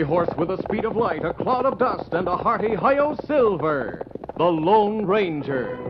fiery horse with the speed of light, a cloud of dust, and a hearty hi-yo silver, the Lone Ranger.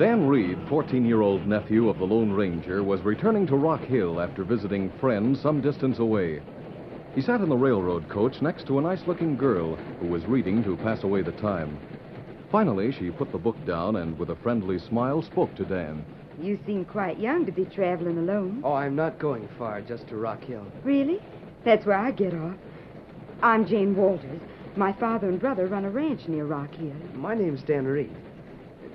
Dan Reed, 14 year old nephew of the Lone Ranger, was returning to Rock Hill after visiting friends some distance away. He sat in the railroad coach next to a nice looking girl who was reading to pass away the time. Finally, she put the book down and, with a friendly smile, spoke to Dan. You seem quite young to be traveling alone. Oh, I'm not going far, just to Rock Hill. Really? That's where I get off. I'm Jane Walters. My father and brother run a ranch near Rock Hill. My name's Dan Reed.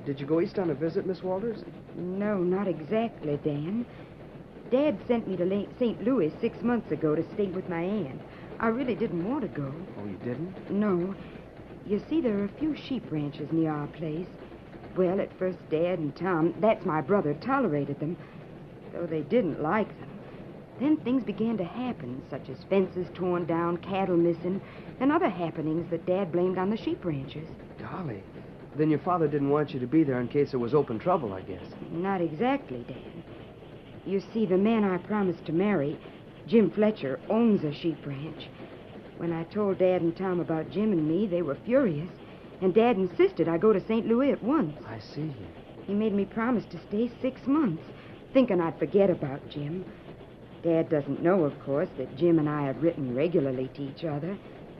Did you go east on a visit, Miss Walters? No, not exactly, Dan. Dad sent me to St. Louis six months ago to stay with my aunt. I really didn't want to go. Oh, you didn't? No. You see, there are a few sheep ranches near our place. Well, at first, Dad and Tom, that's my brother, tolerated them, though they didn't like them. Then things began to happen, such as fences torn down, cattle missing, and other happenings that Dad blamed on the sheep ranchers. Golly. Then your father didn't want you to be there in case there was open trouble, I guess. Not exactly, Dad. You see, the man I promised to marry, Jim Fletcher, owns a sheep ranch. When I told Dad and Tom about Jim and me, they were furious, and Dad insisted I go to St. Louis at once. I see. He made me promise to stay six months, thinking I'd forget about Jim. Dad doesn't know, of course, that Jim and I have written regularly to each other,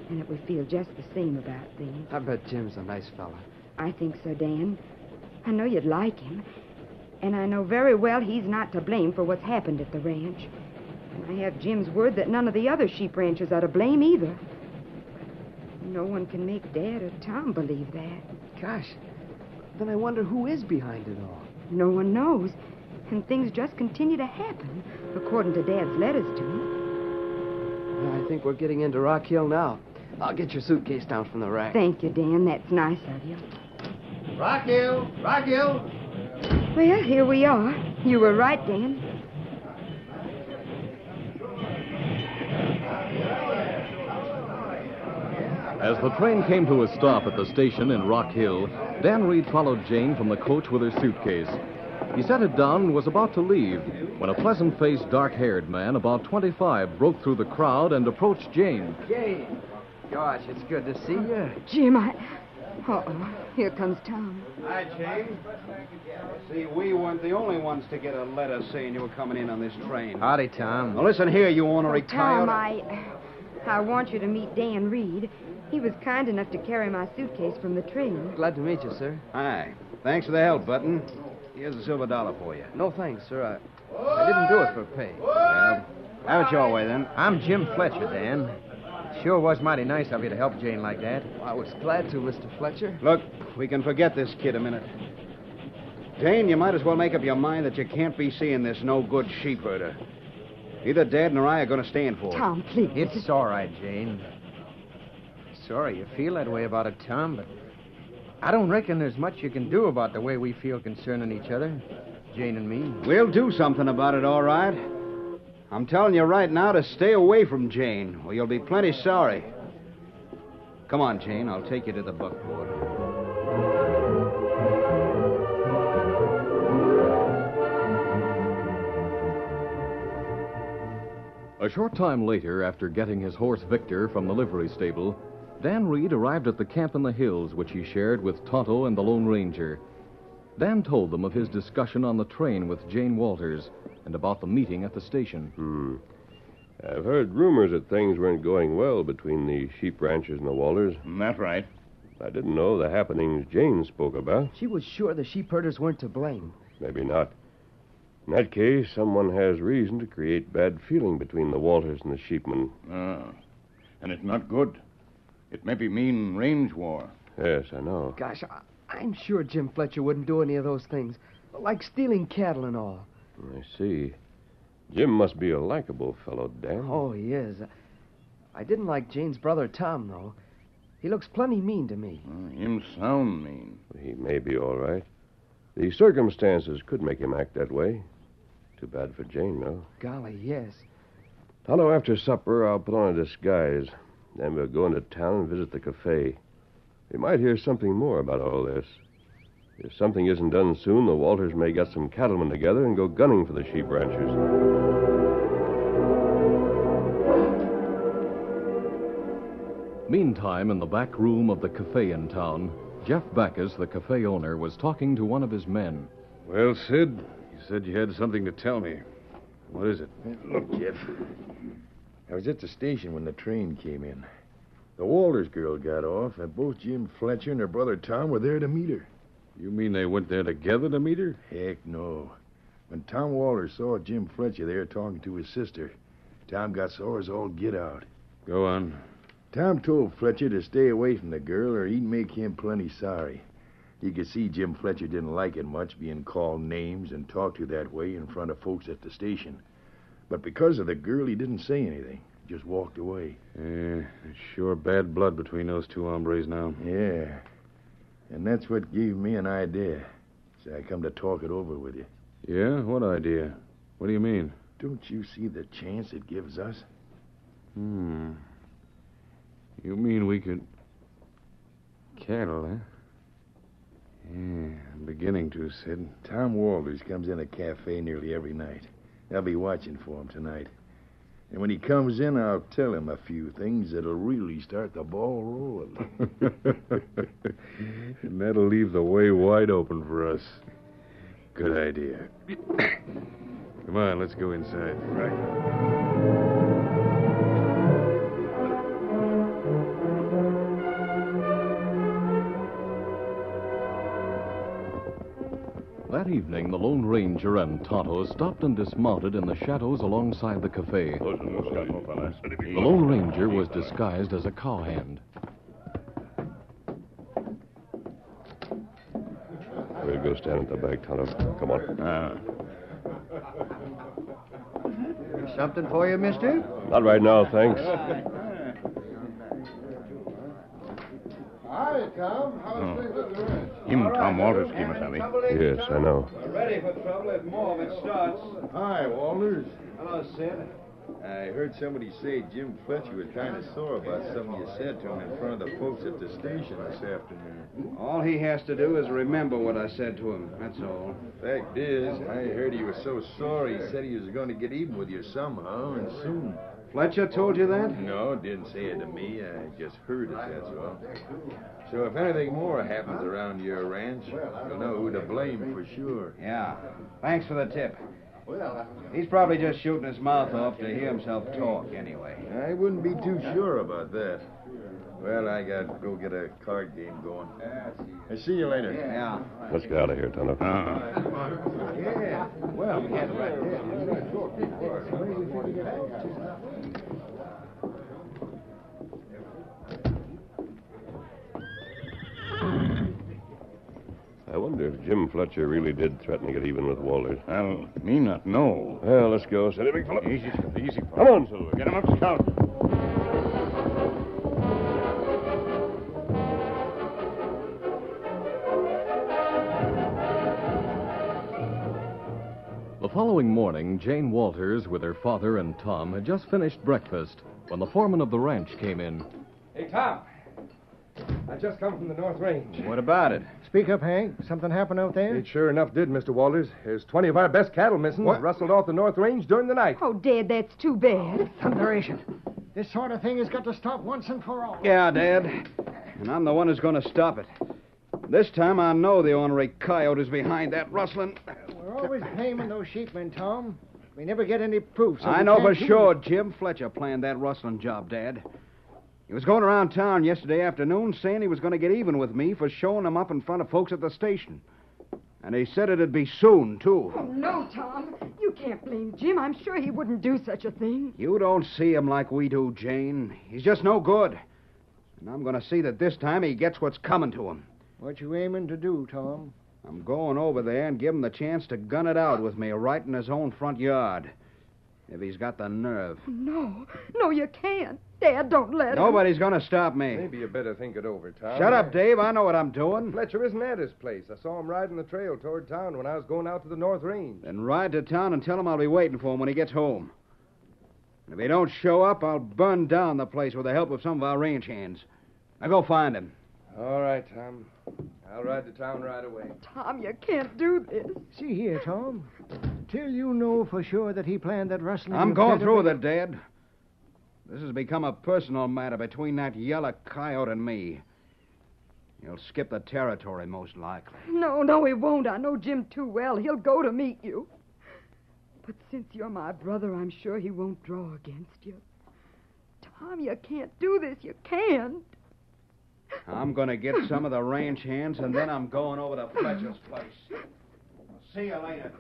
and that we feel just the same about things. I bet Jim's a nice fella. I think so, Dan. I know you'd like him. And I know very well he's not to blame for what's happened at the ranch. And I have Jim's word that none of the other sheep ranchers are to blame either. No one can make Dad or Tom believe that. Gosh. Then I wonder who is behind it all. No one knows. And things just continue to happen, according to Dad's letters to me. Well, I think we're getting into Rock Hill now. I'll get your suitcase down from the rack. Thank you, Dan. That's nice of you. Rock Hill! Rock Hill! Well, here we are. You were right, Dan. As the train came to a stop at the station in Rock Hill, Dan Reed followed Jane from the coach with her suitcase. He set it down and was about to leave when a pleasant faced, dark haired man, about 25, broke through the crowd and approached Jane. Jane. Gosh, it's good to see you. Jim, I. Uh-oh. Here comes Tom. Hi, Jane. See, we weren't the only ones to get a letter saying you were coming in on this train. Howdy, Tom. Now, listen here, you ornery oh, Tom, coyote. I... I want you to meet Dan Reed. He was kind enough to carry my suitcase from the train. Glad to meet you, sir. Hi. Thanks for the help, Button. Here's a silver dollar for you. No thanks, sir. I, I didn't do it for pay. Well, have it your way, then. I'm Jim Fletcher, Dan. Sure was mighty nice of you to help Jane like that. I was glad to, Mr. Fletcher. Look, we can forget this kid a minute. Jane, you might as well make up your mind that you can't be seeing this no-good sheep herder. Either Dad nor I are going to stand for it. Tom, please. It's all right, Jane. Sorry you feel that way about it, Tom, but I don't reckon there's much you can do about the way we feel concerning each other, Jane and me. We'll do something about it, all right. I'm telling you right now to stay away from Jane, or you'll be plenty sorry. Come on, Jane. I'll take you to the buckboard. A short time later, after getting his horse Victor from the livery stable, Dan Reed arrived at the camp in the hills which he shared with Tonto and the Lone Ranger. Dan told them of his discussion on the train with Jane Walters and about the meeting at the station. Hmm. I've heard rumors that things weren't going well between the sheep ranchers and the Walters. That's right. I didn't know the happenings Jane spoke about. She was sure the sheep herders weren't to blame. Maybe not. In that case, someone has reason to create bad feeling between the Walters and the sheepmen. Ah. And it's not good. It maybe mean range war. Yes, I know. Gosh, I, I'm sure Jim Fletcher wouldn't do any of those things, like stealing cattle and all. I see. Jim must be a likable fellow, Dan. Oh, he is. I didn't like Jane's brother Tom, though. He looks plenty mean to me. Uh, him sound mean. He may be all right. The circumstances could make him act that way. Too bad for Jane, though. Golly, yes. Tonto, after supper, I'll put on a disguise. Then we'll go into town and visit the cafe. We might hear something more about all this. If something isn't done soon, the Walters may get some cattlemen together and go gunning for the sheep ranchers. Meantime, in the back room of the cafe in town, Jeff Backus, the cafe owner, was talking to one of his men. Well, Sid, you said you had something to tell me. What is it? Look, Jeff. I was at the station when the train came in. The Walters girl got off, and both Jim Fletcher and her brother Tom were there to meet her. You mean they went there together to meet her? Heck no. When Tom Walters saw Jim Fletcher there talking to his sister, Tom got sore as all get out. Go on. Tom told Fletcher to stay away from the girl or he'd make him plenty sorry. You could see Jim Fletcher didn't like it much being called names and talked to that way in front of folks at the station. But because of the girl, he didn't say anything. Just walked away. Yeah, it's sure bad blood between those two hombres now. Yeah. And that's what gave me an idea. So I come to talk it over with you. Yeah? What idea? What do you mean? Don't you see the chance it gives us? Hmm. You mean we could. Cattle, huh? Yeah, I'm beginning to, Sid. Tom Walters comes in a cafe nearly every night. I'll be watching for him tonight. And when he comes in, I'll tell him a few things that'll really start the ball rolling. and that'll leave the way wide open for us. Good idea. Come on, let's go inside. Right. Evening, the Lone Ranger and Tonto stopped and dismounted in the shadows alongside the cafe. The Lone Ranger was disguised as a cowhand. We'll go stand at the back, Tonto. Come on. Ah. Something for you, mister? Not right now, thanks. Hi, Tom. How's things at the ranch? Him Tom Walters came us, Abby. Eh? Yes, I know. We're ready for trouble if more of it starts. Hi, Walters. Hello, Sid. I heard somebody say Jim Fletcher was kind of sore about something you said to him in front of the folks at the station this afternoon. All he has to do is remember what I said to him. That's all. Fact is, I heard he was so sore he said he was going to get even with you somehow and soon. Fletcher told you that? No, didn't say it to me. I just heard it, that's all. So if anything more happens around your ranch, you'll know who to blame for sure. Yeah. Thanks for the tip. Well he's probably just shooting his mouth off to hear himself talk, anyway. I wouldn't be too sure about that. Well, I got to go get a card game going. I see you later. Yeah. Let's get out of here, Tonto. Uh-uh. Yeah. Well, we had it I wonder if Jim Fletcher really did threaten to get even with Walters. Well, me not know. Well, let's go. Steady, big fella. Easy, easy. Come on, Silver. Get him up, Scout. The following morning, Jane Walters, with her father and Tom, had just finished breakfast when the foreman of the ranch came in. Hey, Tom. I just come from the North Range. What about it? Speak up, Hank. Something happened out there? It sure enough did, Mr. Walters. There's 20 of our best cattle missing. What? Rustled off the North Range during the night. Oh, Dad, that's too bad. Thunderation. This sort of thing has got to stop once and for all. Yeah, Dad. And I'm the one who's going to stop it. This time I know the ornery coyote is behind that rustling. We're always blaming those sheepmen, Tom. We never get any proof. so I know for sure. Jim Fletcher planned that rustling job, Dad. He was going around town yesterday afternoon saying he was going to get even with me for showing him up in front of folks at the station. And he said it'd be soon, too. Oh, no, Tom. You can't blame Jim. I'm sure he wouldn't do such a thing. You don't see him like we do, Jane. He's just no good. And I'm going to see that this time he gets what's coming to him. What you aiming to do, Tom? I'm going over there and give him the chance to gun it out with me right in his own front yard. If he's got the nerve. No, no, you can't. Dad, don't let him. Nobody's going to stop me. Maybe you better think it over, Tom. Shut up, Dave. I know what I'm doing. Fletcher isn't at his place. I saw him riding the trail toward town when I was going out to the North Range. Then ride to town and tell him I'll be waiting for him when he gets home. And if he don't show up, I'll burn down the place with the help of some of our range hands. Now go find him. All right, Tom. I'll ride to town right away. Tom, you can't do this. See here, Tom. Till you know for sure that he planned that rustling. I'm going through with it, Dad. This has become a personal matter between that yellow coyote and me. He'll skip the territory, most likely. No, no, he won't. I know Jim too well. He'll go to meet you. But since you're my brother, I'm sure he won't draw against you. Tom, you can't do this. You can't. I'm going to get some of the ranch hands, and then I'm going over to Fletcher's place. See you later,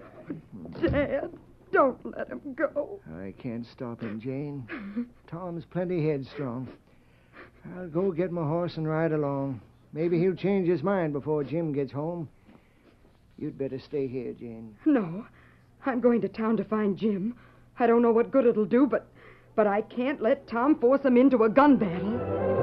Dad. Dad, don't let him go. I can't stop him, Jane. Tom's plenty headstrong. I'll go get my horse and ride along. Maybe he'll change his mind before Jim gets home. You'd better stay here, Jane. No, I'm going to town to find Jim. I don't know what good it'll do, but but I can't let Tom force him into a gun battle.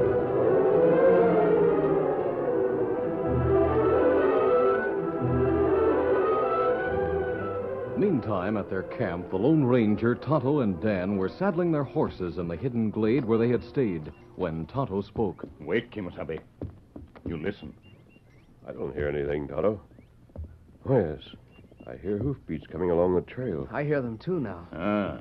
Meantime, at their camp, the Lone Ranger, Tonto, and Dan were saddling their horses in the hidden glade where they had stayed when Tonto spoke. Wait, Kemosabe. You listen. I don't hear anything, Tonto. Oh, yes. I hear hoofbeats coming along the trail. I hear them too now. Ah.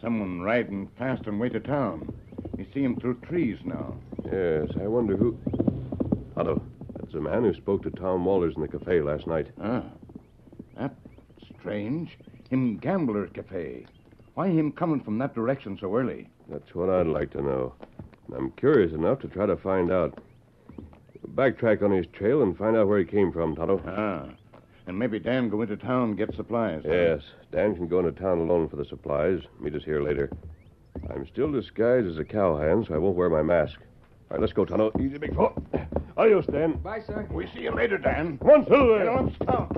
Someone riding fast on way to town. You see him through trees now. Yes, I wonder who. Tonto, that's the man who spoke to Tom Walters in the cafe last night. Ah. Strange. Him gambler cafe. Why him coming from that direction so early? That's what I'd like to know. And I'm curious enough to try to find out. Backtrack on his trail and find out where he came from, Tonto. Ah. And maybe Dan go into town and get supplies. huh? Yes, Dan can go into town alone for the supplies. Meet us here later. I'm still disguised as a cowhand, so I won't wear my mask. All right, let's go, Tonto. Easy, big fella. Adios, Dan. Bye, sir. We see you later, Dan. Come on, Silver. Get on, Scout.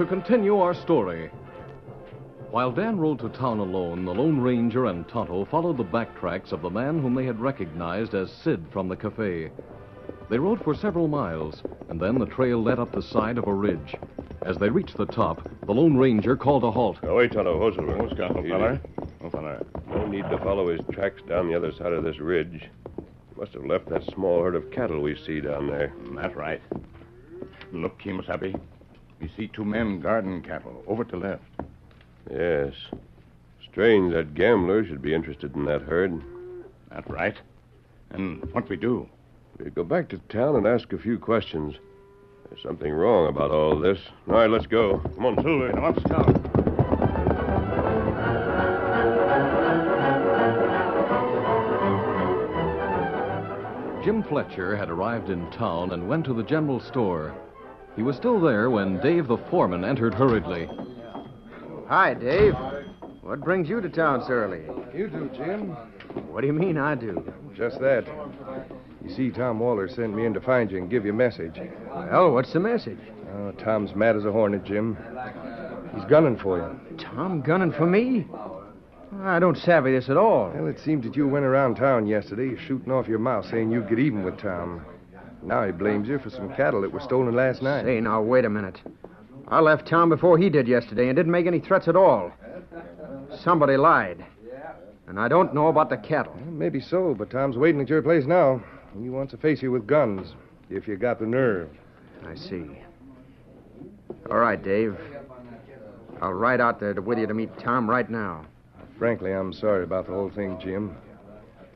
To continue our story. While Dan rode to town alone, the Lone Ranger and Tonto followed the back tracks of the man whom they had recognized as Sid from the cafe. They rode for several miles, and then the trail led up the side of a ridge. As they reached the top, the Lone Ranger called a halt. Now, wait, Tonto. Hold Silver. What's got, old feller? No need to follow his tracks down the other side of this ridge. He must have left that small herd of cattle we see down there. Mm, that's right. Look, Kemosabe. We see two men guarding cattle over to left. Yes. Strange that gambler should be interested in that herd. That's right. And what we do? We go back to town and ask a few questions. There's something wrong about all this. All right, let's go. Come on, Silver. Come on, Scout. Jim Fletcher had arrived in town and went to the general store. He was still there when Dave the foreman entered hurriedly. Hi, Dave. What brings you to town so early? You do, Jim. What do you mean I do? Just that. You see, Tom Waller sent me in to find you and give you a message. Well, what's the message? Oh, Tom's mad as a hornet, Jim. He's gunning for you. Tom gunning for me? I don't savvy this at all. Well, it seems that you went around town yesterday shooting off your mouth saying you'd get even with Tom. Now he blames you for some cattle that were stolen last night. Hey, now, wait a minute. I left town before he did yesterday and didn't make any threats at all. Somebody lied. And I don't know about the cattle. Well, maybe so, but Tom's waiting at your place now. And he wants to face you with guns, if you got the nerve. I see. All right, Dave. I'll ride out there to- with you to meet Tom right now. Frankly, I'm sorry about the whole thing, Jim.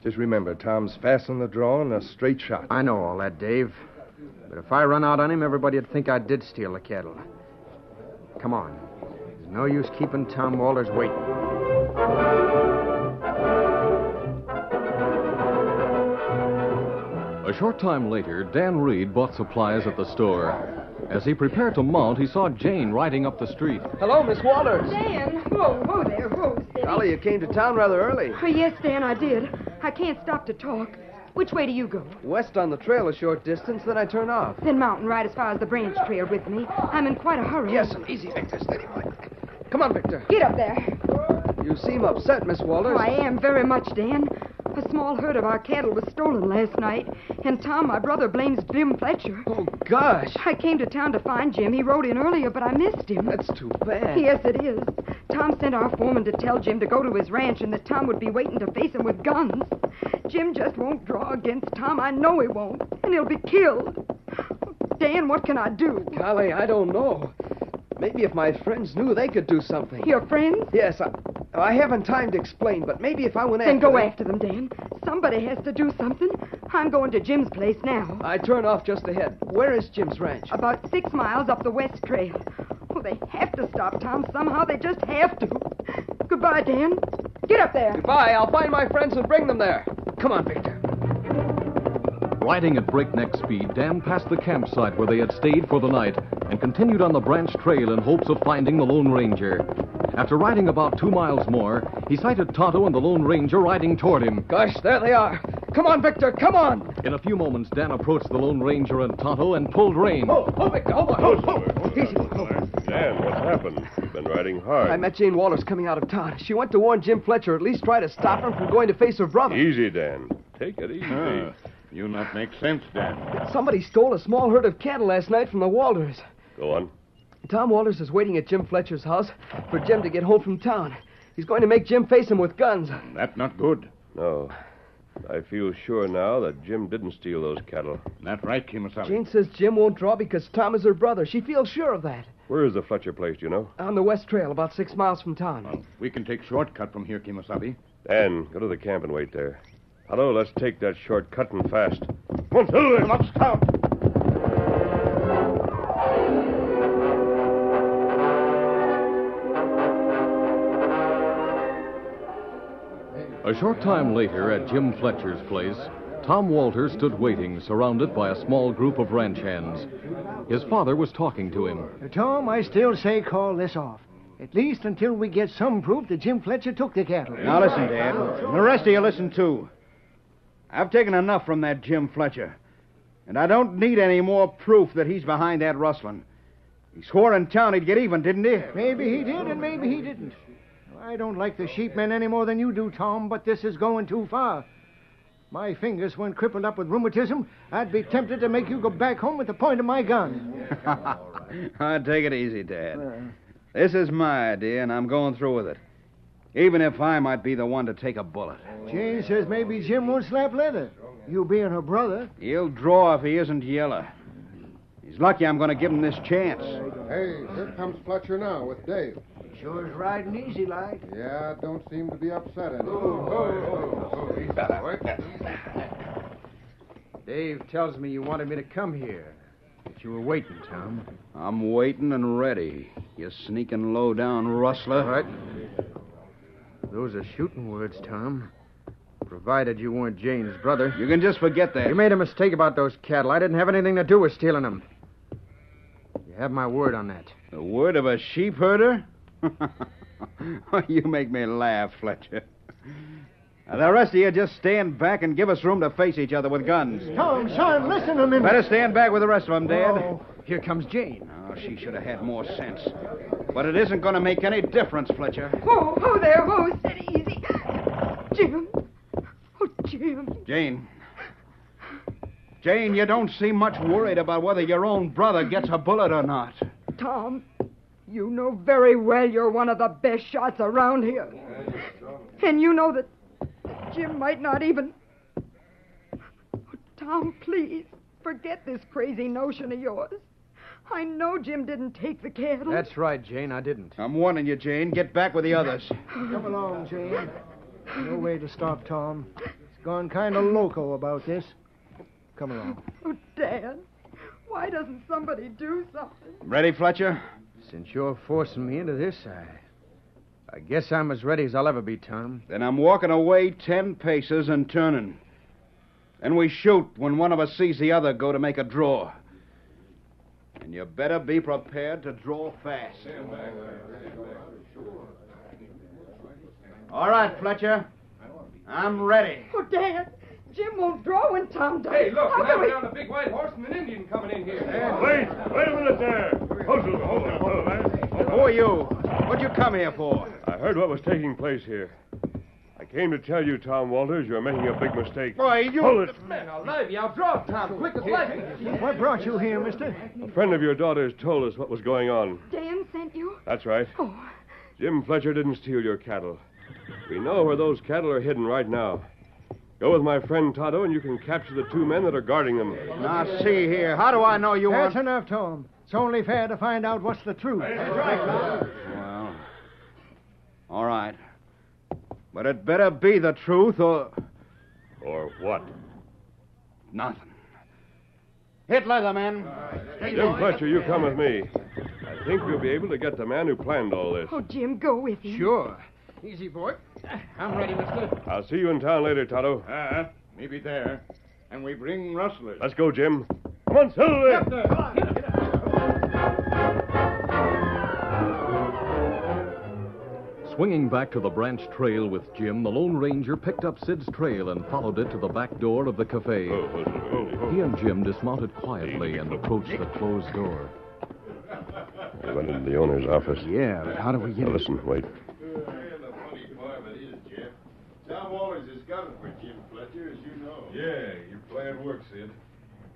Just remember, Tom's fast on the draw and a straight shot. I know all that, Dave. But if I run out on him, everybody'd think I did steal the cattle. Come on. There's no use keeping Tom Walters waiting. A short time later, Dan Reed bought supplies at the store. As he prepared to mount, he saw Jane riding up the street. Hello, Miss Walters. Dan! Whoa, whoa there, whoa, steady. Golly, you came to town rather early. Oh, yes, Dan, I did. I can't stop to talk. Which way do you go? West on the trail a short distance, then I turn off. Then mountain right as far as the branch trail with me. I'm in quite a hurry. Yes, and easy, Victor. Steady, boy. Come on, Victor. Get up there. You seem upset, Miss Walters. Oh, I am very much, Dan. A small herd of our cattle was stolen last night, and Tom, my brother, blames Jim Fletcher. Oh, gosh. I came to town to find Jim. He rode in earlier, but I missed him. That's too bad. Yes, it is. Tom sent our foreman to tell Jim to go to his ranch and that Tom would be waiting to face him with guns. Jim just won't draw against Tom. I know he won't. And he'll be killed. Dan, what can I do? Golly, I don't know. Maybe if my friends knew, they could do something. Your friends? Yes, I, I haven't time to explain, but maybe if I went Then after go them- after them, Dan. Somebody has to do something. I'm going to Jim's place now. I turn off just ahead. Where is Jim's ranch? About six miles up the west trail. Oh, they have to stop Tom somehow. They just have to. Goodbye, Dan. Get up there. Goodbye. I'll find my friends and bring them there. Come on, Victor. Riding at breakneck speed, Dan passed the campsite where they had stayed for the night and continued on the branch trail in hopes of finding the Lone Ranger. After riding about two miles more, he sighted Tonto and the Lone Ranger riding toward him. Gosh, there they are. Come on, Victor. Come on. In a few moments, Dan approached the Lone Ranger and Tonto and pulled rein. Oh, oh, Victor. Hold on. Hold, Silver. Easy. Dan, what's happened? You've been riding hard. I met Jane Walters coming out of town. She went to warn Jim Fletcher, at least try to stop him from going to face her brother. Easy, Dan. Take it easy. Ah, you not make sense, Dan. Somebody stole a small herd of cattle last night from the Walters. Go on. Tom Walters is waiting at Jim Fletcher's house for Jim to get home from town. He's going to make Jim face him with guns. That not good. No. I feel sure now that Jim didn't steal those cattle. That's right, Kemosabe. Jane says Jim won't draw because Tom is her brother. She feels sure of that. Where is the Fletcher place, do you know? On the west trail, about six miles from town. Well, we can take shortcut from here, Kemosabe. Dan, go to the camp and wait there. Hello, let's take that shortcut and fast. Come on, Silver. Let's scout. A short time later, at Jim Fletcher's place, Tom Walter stood waiting, surrounded by a small group of ranch hands. His father was talking to him. Tom, I still say call this off. At least until we get some proof that Jim Fletcher took the cattle. Now listen, Dad. And the rest of you listen too. I've taken enough from that Jim Fletcher. And I don't need any more proof that he's behind that rustling. He swore in town he'd get even, didn't he? Maybe he did, and maybe he didn't. I don't like the sheepmen any more than you do, Tom, but this is going too far. My fingers weren't crippled up with rheumatism. I'd be tempted to make you go back home with the point of my gun. I'd take it easy, Dad. This is my idea, and I'm going through with it. Even if I might be the one to take a bullet. Jane says maybe Jim won't slap leather. You being her brother. He'll draw if he isn't yellow. He's lucky I'm going to give him this chance. Hey, here comes Fletcher now with Dave. Sure is riding easy like. Yeah, don't seem to be upset any. Oh, oh, oh, Dave tells me you wanted me to come here. That you were waiting, Tom. I'm waiting and ready. You sneaking low down rustler. What? Those are shooting words, Tom. Provided you weren't Jane's brother. You can just forget that. You made a mistake about those cattle. I didn't have anything to do with stealing them. You have my word on that. The word of a sheep herder? you make me laugh, Fletcher. Now, the rest of you just stand back and give us room to face each other with guns. Tom, son, listen a minute. Better stand back with the rest of them, Dad. Oh. Here comes Jane. Oh, she should have had more sense. But it isn't going to make any difference, Fletcher. Whoa, whoa there, whoa, steady, easy. Jim. Oh, Jim. Jane. Jane, you don't seem much worried about whether your own brother gets a bullet or not. Tom, you know very well you're one of the best shots around here. And you know that Jim might not even. Oh, Tom, please, forget this crazy notion of yours. I know Jim didn't take the cattle. That's right, Jane. I didn't. I'm warning you, Jane. Get back with the others. Come along, Jane. No way to stop Tom. He's gone kind of loco about this. Come along. Oh, Dad, why doesn't somebody do something? Ready, Fletcher? Since you're forcing me into this, I. I guess I'm as ready as I'll ever be, Tom. Then I'm walking away ten paces and turning. And we shoot when one of us sees the other go to make a draw. And you better be prepared to draw fast. All right, Fletcher. I'm ready. Oh, Dad, Jim won't draw when Tom does. Hey, look, How now can we... down a big white horse and an Indian coming in here. Wait, wait a minute there. Hold it, hold it, hold it, Who are you? What'd you come here for? I heard what was taking place here. I came to tell you, Tom Walters, you're making a big mistake. Why, you... Hold it. Man alive, you outdraw Tom, quick as lightning. What brought you here, mister? A friend of your daughter's told us what was going on. Dan sent you? That's right. Oh, Jim Fletcher didn't steal your cattle. We know where those cattle are hidden right now. Go with my friend Tonto, and you can capture the two men that are guarding them. Now, see here. How do I know you want That's want... enough, Tom. It's only fair to find out what's the truth. Well, all right. But it better be the truth or Or what? nothing. Hit Leatherman. Jim Fletcher, you come with me. I think we'll be able to get the man who planned all this. oh, Jim, go with him. Sure. Easy, boy. I'm ready, mister. I'll see you in town later, Tonto. Ah, maybe there. And we bring rustlers. Let's go, Jim. Come on, Silver. Swinging back to the branch trail with Jim, the Lone Ranger picked up Sid's trail and followed it to the back door of the cafe. He and Jim dismounted quietly and approached the closed door. I went into the owner's office. Yeah, but how do we get Now, listen, wait. Tom Walters is gunning for Jim Fletcher, as you know. Yeah, your plan works, Sid.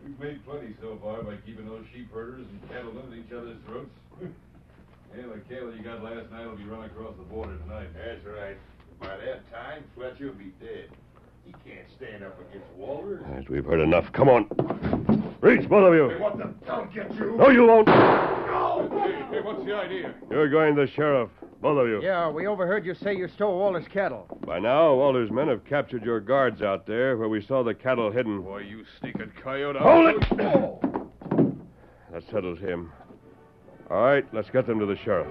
We've made plenty so far by keeping those sheep herders and cattlemen at each other's throats. yeah, the cattle you got last night will be run across the border tonight. That's right. By that time, Fletcher will be dead. He can't stand up against Walters. All right, we've heard enough. Come on. Reach, both of you. What the? I'll get you. No, you won't. Hey, hey, what's the idea? You're going to the sheriff. Both of you. Yeah, we overheard you say you stole Walter's cattle. By now, Walter's men have captured your guards out there where we saw the cattle hidden. Boy, you sneaking coyote. Hold it! That settles him. All right, let's get them to the sheriff.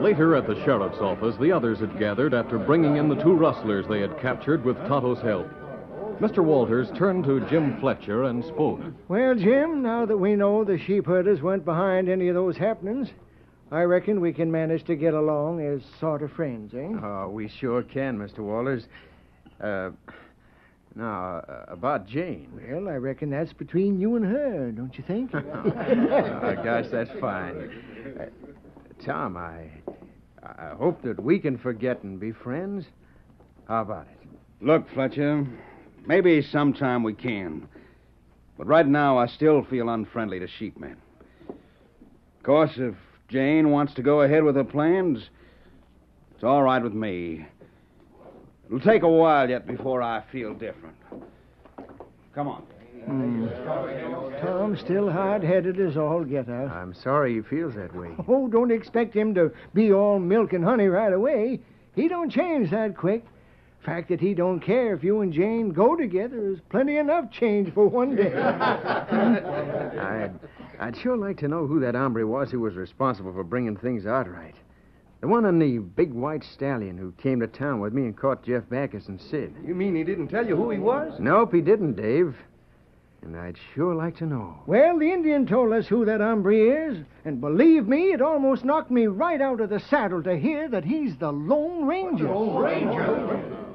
Later at the sheriff's office, the others had gathered after bringing in the two rustlers they had captured with Tonto's help. Mr. Walters turned to Jim Fletcher and spoke. Well, Jim, now that we know the sheep herders weren't behind any of those happenings, I reckon we can manage to get along as sort of friends, eh? Oh, we sure can, Mr. Walters. Uh, now, uh, about Jane. Well, I reckon that's between you and her, don't you think? oh, gosh, that's fine. Tom, I, I hope that we can forget and be friends. How about it? Look, Fletcher, maybe sometime we can. But right now, I still feel unfriendly to sheepmen. Of course, if Jane wants to go ahead with her plans, it's all right with me. It'll take a while yet before I feel different. Come on. Mm. Tom's still hard headed as all get out. I'm sorry he feels that way. Oh, don't expect him to be all milk and honey right away. He don't change that quick. The fact that he don't care if you and Jane go together is plenty enough change for one day. I'd, I'd sure like to know who that hombre was who was responsible for bringing things out right. The one on the big white stallion who came to town with me and caught Jeff Backus and Sid. You mean he didn't tell you who he was? Nope, he didn't, Dave. And I'd sure like to know. Well, the Indian told us who that hombre is, and believe me, it almost knocked me right out of the saddle to hear that he's the Lone Ranger. The Lone Ranger?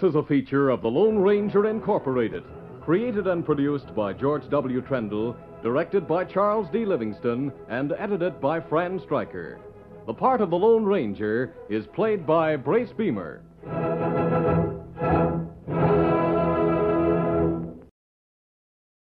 This is a feature of the Lone Ranger Incorporated, created and produced by George W. Trendle, directed by Charles D. Livingston, and edited by Fran Stryker. The part of the Lone Ranger is played by Brace Beemer.